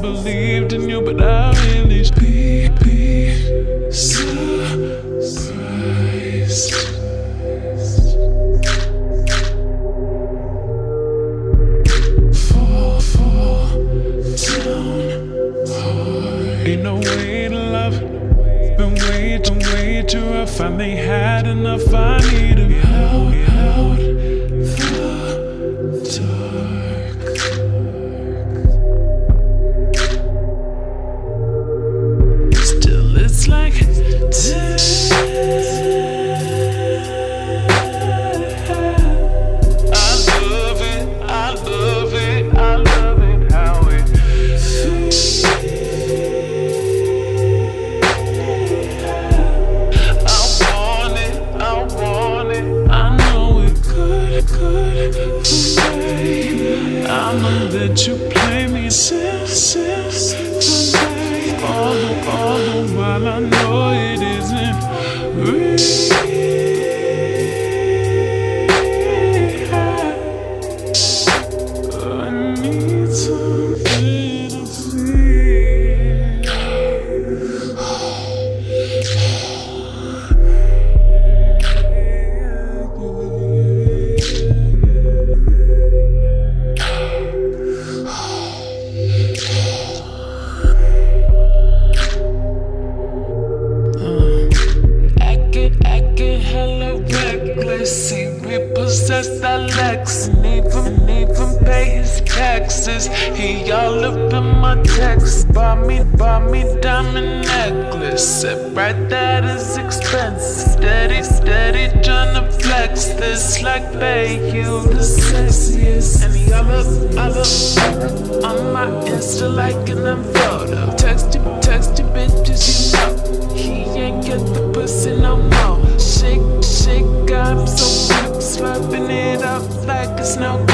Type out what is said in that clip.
believed in you, but I really be, be surprised. Fall, fall down hard. Ain't no way to love. Been way too, way too rough. I finally had enough. I need to be I'ma you play me, sis, sis, He repossessed that Lex. And even, even pay his taxes. He all up in my texts. Bought me, bought me diamond necklace. Said right that is expensive. Steady, steady tryna flex this like Bay. You the sexiest. And he all up, all up on my Insta liking them photo. Text you, text you bitches, you know. He ain't get the pussy no